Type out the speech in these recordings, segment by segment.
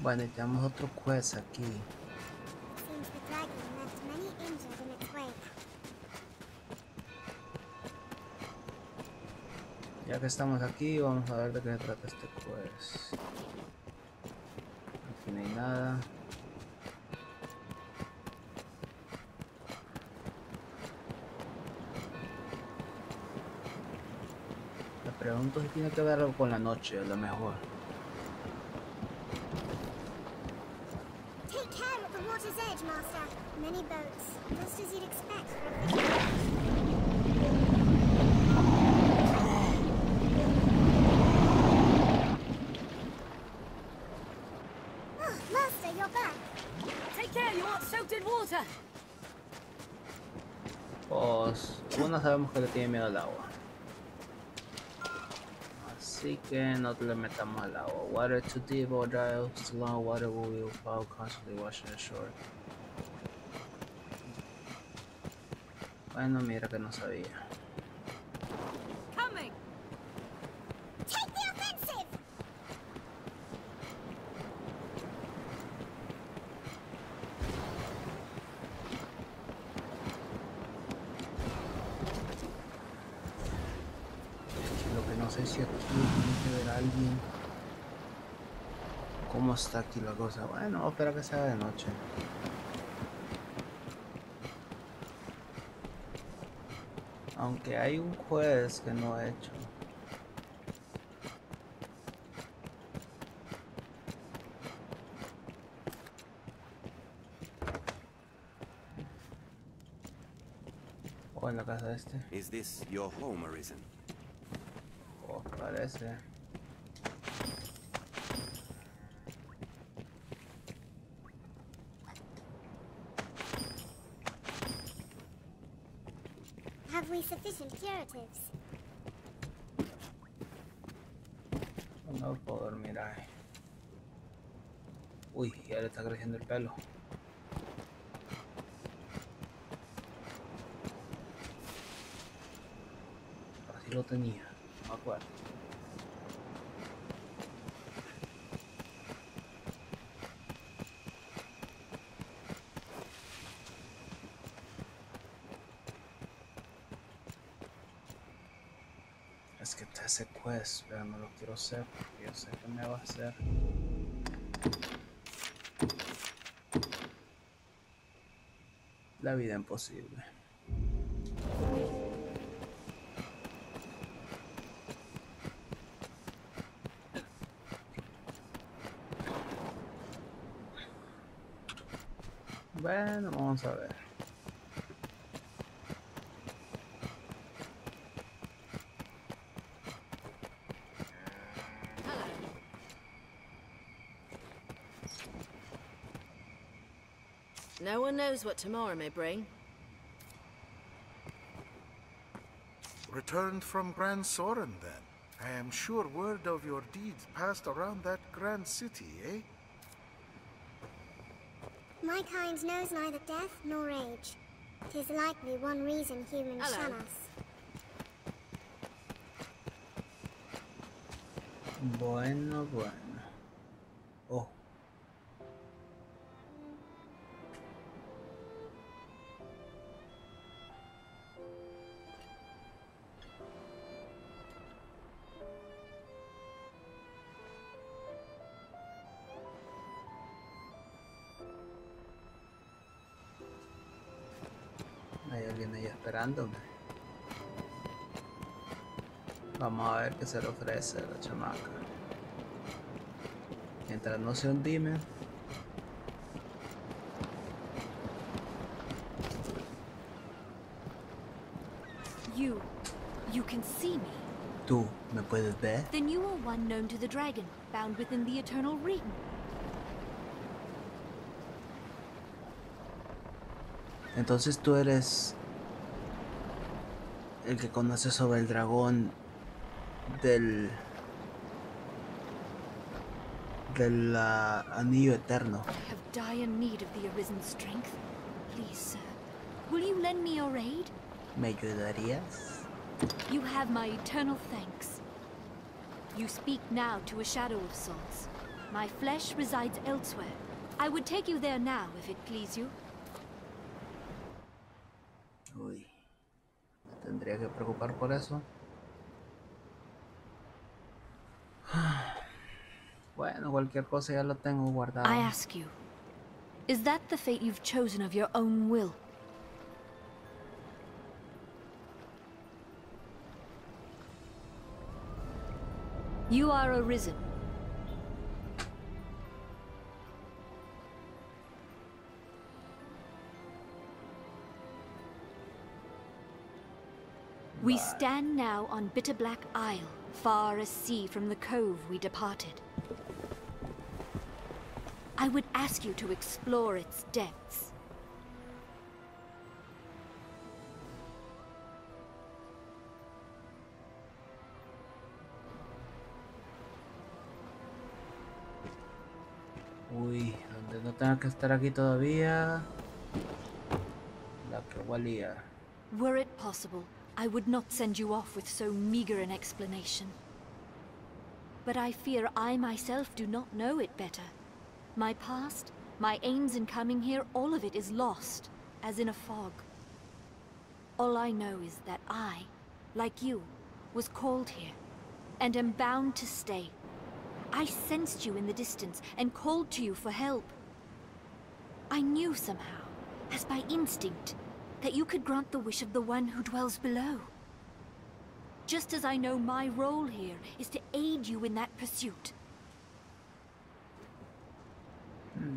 Bueno, tenemos otro quest aquí. Ya que estamos aquí, vamos a ver de qué se trata este quest. Aquí no hay nada. Me pregunto si tiene que ver algo con la noche, a lo mejor. Water's edge, Master. Many boats, just as you'd expect for a fisher. Oh, Master, you're back. Take care, you aren't soaked in water. Pues una sabemos que le tiene miedo al agua. Así que no le metamos al agua. Water too deep or dry, too long water will be foul constantly washing ashore. Bueno, mira que no sabía. Es que lo que no sé si aquí tiene que ver a alguien. ¿Cómo está aquí la cosa? Bueno, espero que sea de noche. Aunque hay un juez que no he hecho. O en la casa de este. Is this your home, Arisen? Oh, parece. We sufficient curatives? No puedo dormir ahí. Uy, ya le está creciendo el pelo. Así lo tenía, no me acuerdo. Es que te hace quest, pero no lo quiero hacer porque yo sé que me va a hacer. La vida imposible. Bueno, vamos a ver. No one knows what tomorrow may bring. Returned from Gran Soren, then. I am sure word of your deeds passed around that grand city, eh? My kind knows neither death nor age. Tis likely one reason humans Hello. shun us. Bueno, bueno. Hay alguien ahí esperándome. Vamos a ver qué se le ofrece a la chamaca. Mientras no sea un dime. You. you can see me. Tú, ¿me puedes ver? Then you are one known to the dragon, bound within the eternal ring. Entonces tú eres el que conoce sobre el dragón del del ah, anillo eterno. I have dire need of the Arisen's strength. Please, sir, will you lend me your aid? ¿Me ayudarías? You have my eternal thanks. You speak now to a shadow of sorts. My flesh resides elsewhere. I would take you there now, if it please you. Uy. ¿Me tendría que preocupar por eso? Bueno, cualquier cosa ya lo tengo guardado. I ask you, is that the fate you've chosen of your own will? You are arisen. We stand now on Bitterblack Isle, far as sea from the cove we departed. I would ask you to explore its depths. Uy, donde no tenga que estar aquí todavía. La que valía. Were it possible, I would not send you off with so meager an explanation. But I fear I myself do not know it better. My past, my aims in coming here, all of it is lost, as in a fog. All I know is that I, like you, was called here, and am bound to stay. I sensed you in the distance and called to you for help. I knew somehow, as by instinct, that you could grant the wish of the one who dwells below. Just as I know my role here is to aid you in that pursuit. Hmm.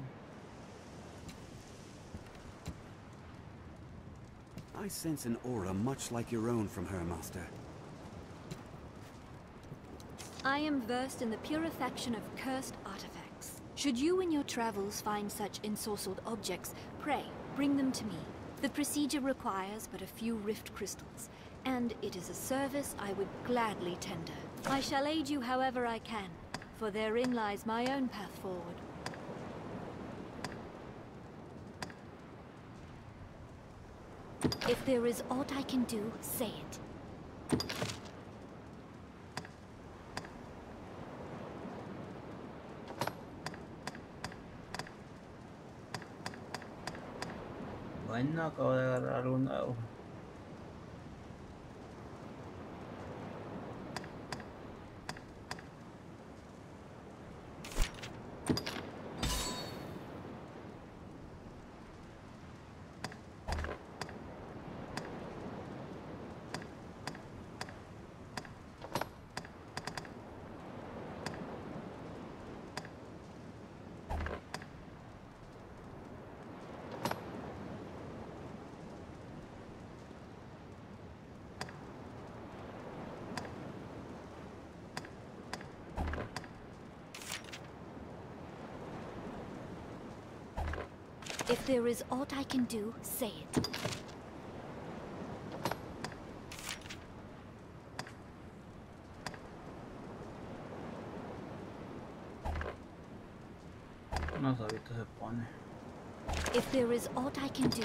I sense an aura much like your own from her, Master. I am versed in the purification of cursed artifacts. Should you in your travels find such ensorcelled objects, pray, bring them to me. The procedure requires but a few rift crystals, and it is a service I would gladly tender. I shall aid you however I can, for therein lies my own path forward. If there is aught I can do, say it. Bueno, acabo de agarrar algo nuevo. If there is aught I can do, say it. No ahorita se pone. If there is aught I can do,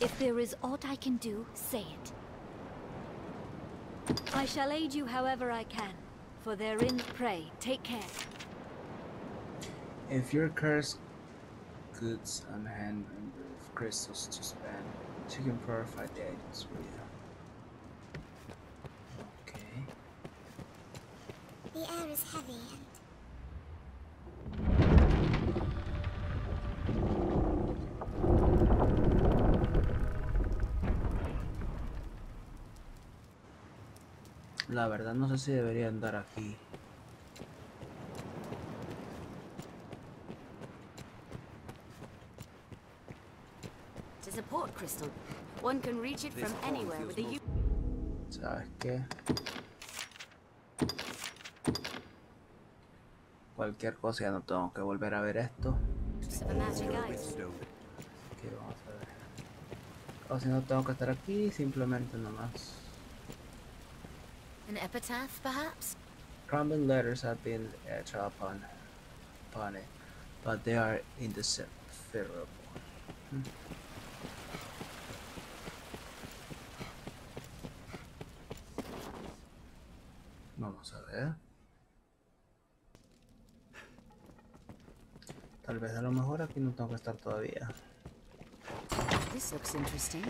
if there is aught I can do, say it. I shall aid you however I can, for therein pray, take care. If your cursed goods on hand number of crystals to spend, you can purify the items for you. Okay. The air is heavy La verdad no sé si debería andar aquí. It's a support crystal. One can reach it This from form anywhere feels with a most- U. ¿Sabes qué? Cualquier cosa ya no tengo que volver a ver esto. Aquí vamos a ver. O si no tengo que estar aquí, simplemente nomás. An epitaph, perhaps? Crumbling letters have been etched upon, upon it, but they are indecipherable. Hmm. Vamos a ver. Tal vez a lo mejor aquí no tengo que estar todavía. This looks interesting.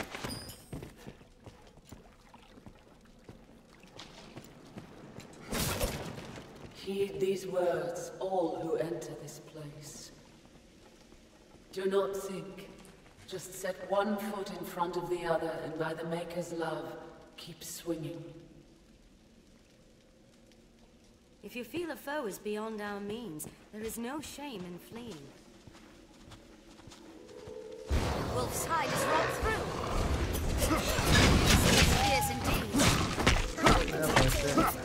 Heed these words, all who enter this place. Do not think. Just set one foot in front of the other, and by the Maker's love, keep swinging. If you feel a foe is beyond our means, there is no shame in fleeing. Wolf's hide is right through. Fierce indeed.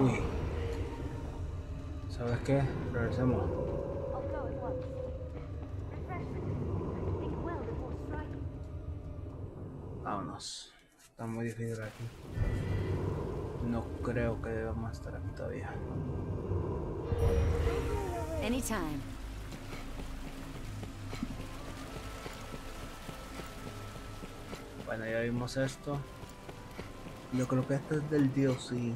Uy, ¿Sabes qué? Regresemos. Vámonos. Está muy difícil aquí. No creo que debamos estar aquí todavía. Anytime. Bueno, ya vimos esto. Yo creo que este es del dios y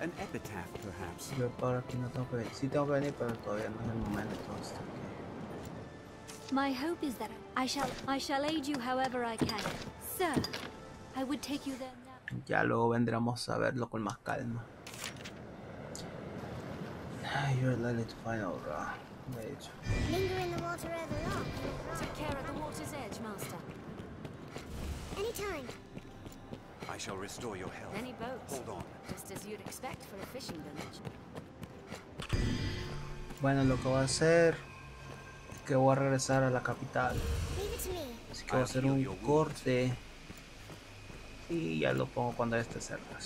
An epitaph, perhaps. yo para aquí no tengo que venir. Sí tengo que venir, pero todavía no es el momento. entonces, aquí. My hope is that I shall I shall aid you however I can. Sir, I would take you there. Ya luego vendremos a verlo con más calma. You're likely to find Aura. De hecho. Linger in the water ever long. Take care at the water's edge, Master. Anytime. I shall restore your health. Many boats. Hold on. Just as you'd expect for a fishing village. Bueno, lo que voy a hacer es que voy a regresar a la capital. Así que voy a hacer un corte y ya lo pongo cuando esté cerca.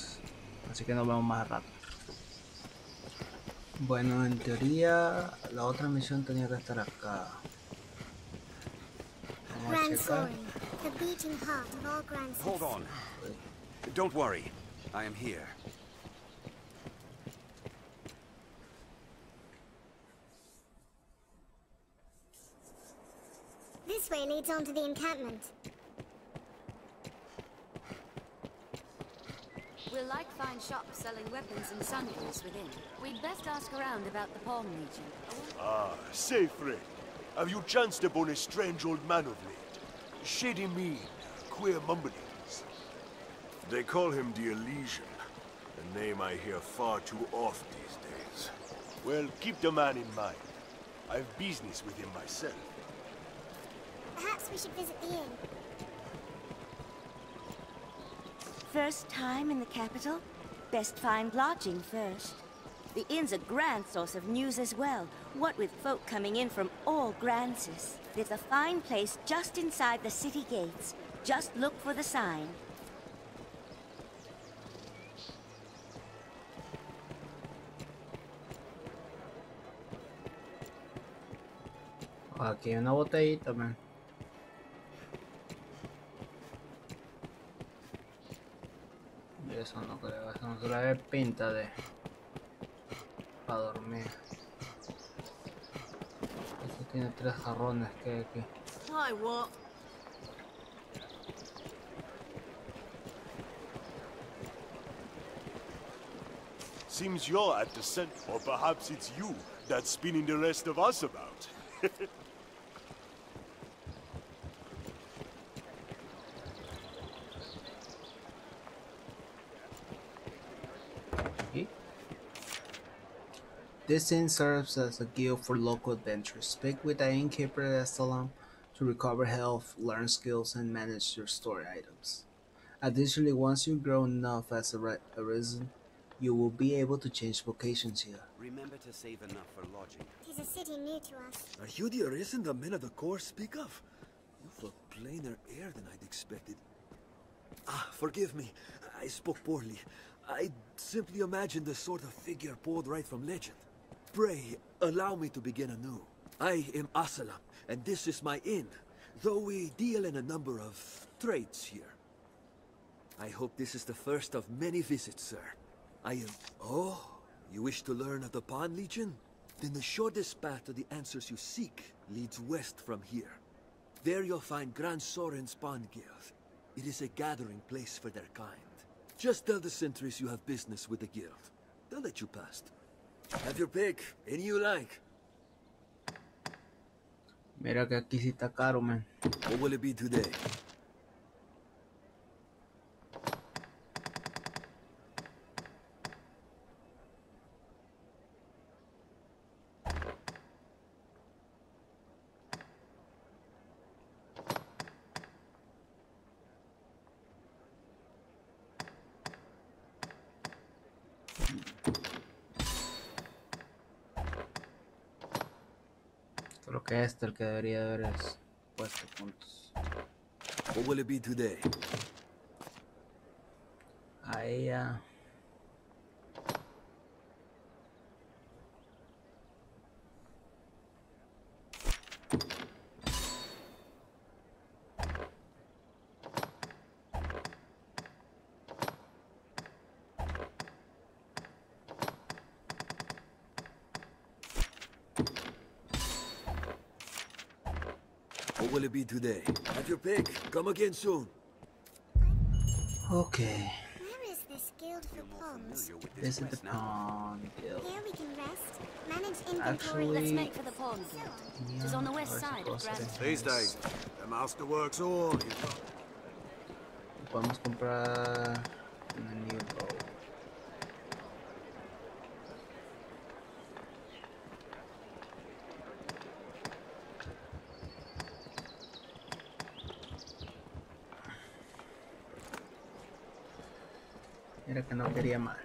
Así que nos vemos más rato. Bueno, en teoría la otra misión tenía que estar acá. Vamos a checar. Hold on. Don't worry. I am here. This way leads on to the encampment. We'll like fine shops selling weapons and sundries within. We'd best ask around about the Pawn Legion. Ah, say, friend, have you chanced upon a strange old man of late? Shady mean, queer mumblings. They call him the Elysion, a name I hear far too oft these days. Well, keep the man in mind. I've business with him myself. Perhaps we should visit the inn. First time in the capital? Best find lodging first. The inn's a grand source of news as well, what with folk coming in from all Gransys. There's a fine place just inside the city gates. Just look for the sign. Aquí una botellita, man. Pinta de... para dormir. Eso tiene tres jarrones que hay aquí. Why, what? Seems you're at the center, or perhaps it's you that's spinning the rest of us about. This inn serves as a guild for local adventurers. Speak with the innkeeper at Estelam to recover health, learn skills, and manage your story items. Additionally, once you grow enough as a ri- arisen, You will be able to change vocations here. Remember to save enough for lodging. Tis a city new to us. Are you the arisen the men of the corps speak of? You've a plainer air than I'd expected. Ah, forgive me. I spoke poorly. I simply imagined the sort of figure pulled right from legend. Pray, allow me to begin anew. I am Asalam, and this is my inn, though we deal in a number of trades here. I hope this is the first of many visits, sir. I am... Oh, you wish to learn of the Pawn Legion? Then the shortest path to the answers you seek leads west from here. There you'll find Gran Soren's Pawn Guild. It is a gathering place for their kind. Just tell the sentries you have business with the guild. They'll let you past. Have your pick, any you like. Mira que aquí sí está caro, man. What will it be today? Que este el que debería haber es puesto puntos. What will it be today? A ella. What will it be today? Have your pick. Come again soon. Okay. Where is this guild for pawns? This is the pawn guild. Here we can rest, manage inventory. Actually, Let's make for the pawn guild. It is on the west side of Grand. These days, the master works all. you. Podemos comprar una new que no quería mal.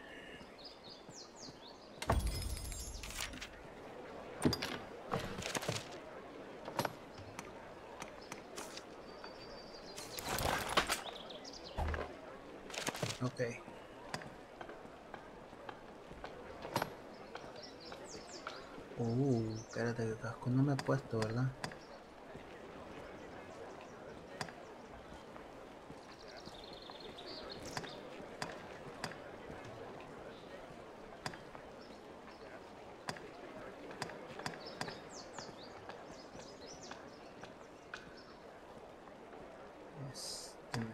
Ok. Uh, espérate que casco no me he puesto, ¿verdad? Este me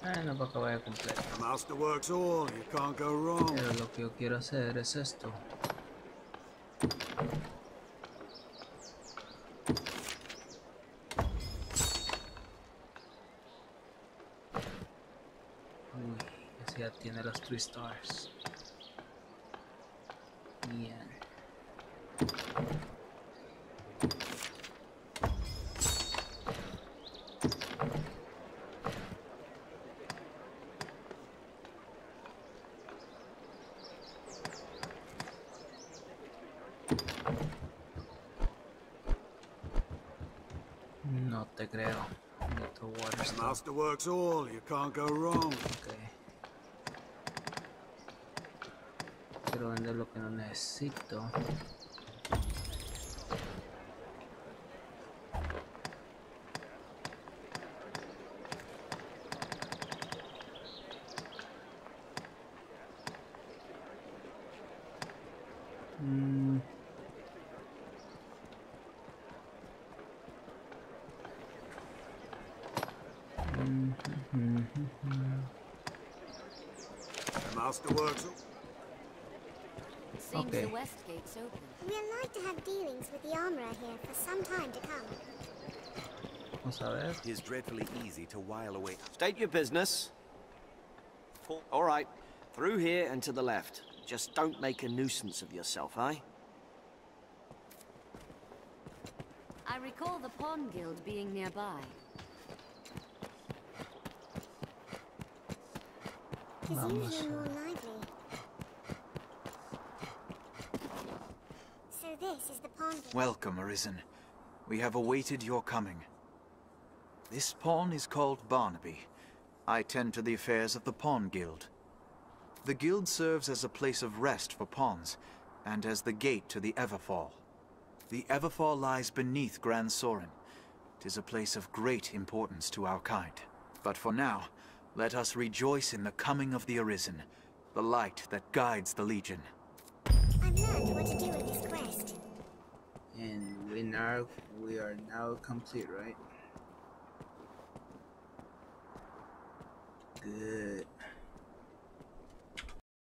all. You can't go wrong. Pero lo que yo quiero hacer es esto. Uy, ese ya tiene los 3 stars. No te creo. Necesito water The stone. master works all. You can't go wrong. Ok. Quiero vender lo que no necesito. Master works. Seems Okay. the west gate's open. We're like to have dealings with the armorer here for some time to come. Vamos a ver. It is dreadfully easy to while away. State your business. All right. Through here and to the left. Just don't make a nuisance of yourself, eh? I recall the Pawn Guild being nearby. It's Vamos usually a more lively. So this is the pond. Welcome, Arisen. We have awaited your coming. This pawn is called Barnaby. I tend to the affairs of the Pawn Guild. The guild serves as a place of rest for pawns, and as the gate to the Everfall. The Everfall lies beneath Gran Soren. It is a place of great importance to our kind. But for now, let us rejoice in the coming of the Arisen, the light that guides the Legion. I've learned what to do with this quest. And we now we are now complete, right? Good.